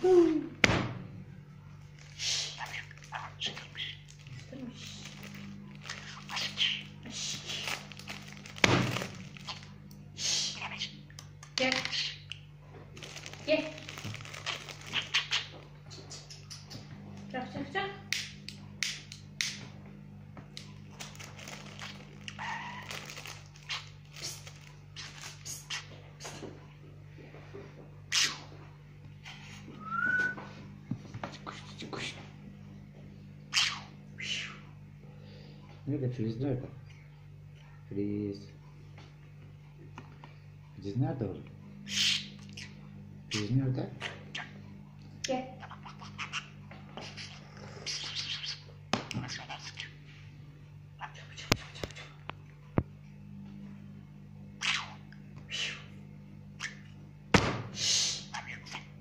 Jak? Jak? Ciach, ciach, ciach. Нет, через дата. Please. Здесь надо. Здесь надо. Yeah.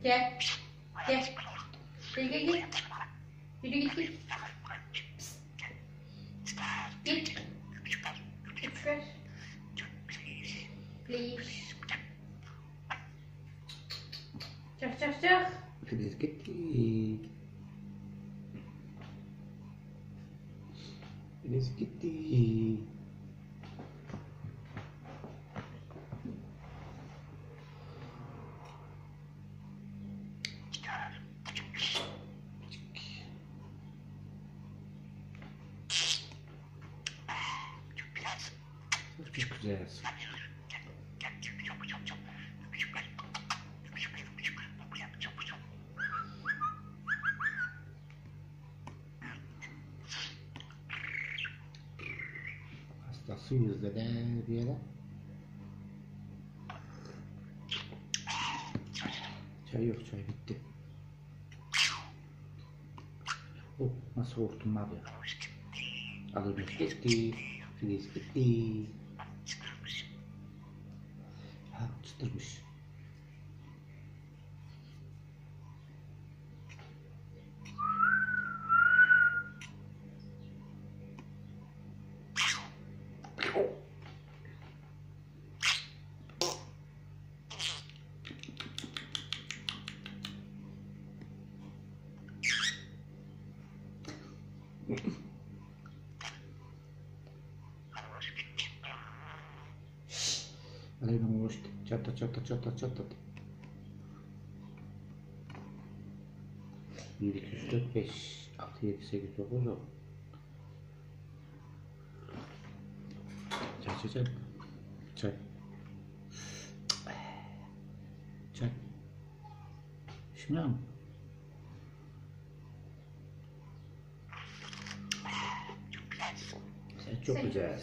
Yeah. Yeah. Did you get it? Did you get it? Çak çak çak. Filiz gitti. Filiz gitti. Çok Hastasıyız da bir yere. Çay yok, çay bitti. Oh, nasıl korktum abi. Alır gitti, Filiz gitti. Ha, çıtırmış. Aleyna uğraştı. Çatla çatla çatla çatla. 1, 2, 3, 4, 5, 6, 7, 8, 9, 10. Çay çay çay. Çay. Çay. Şimdi? Çok güzel.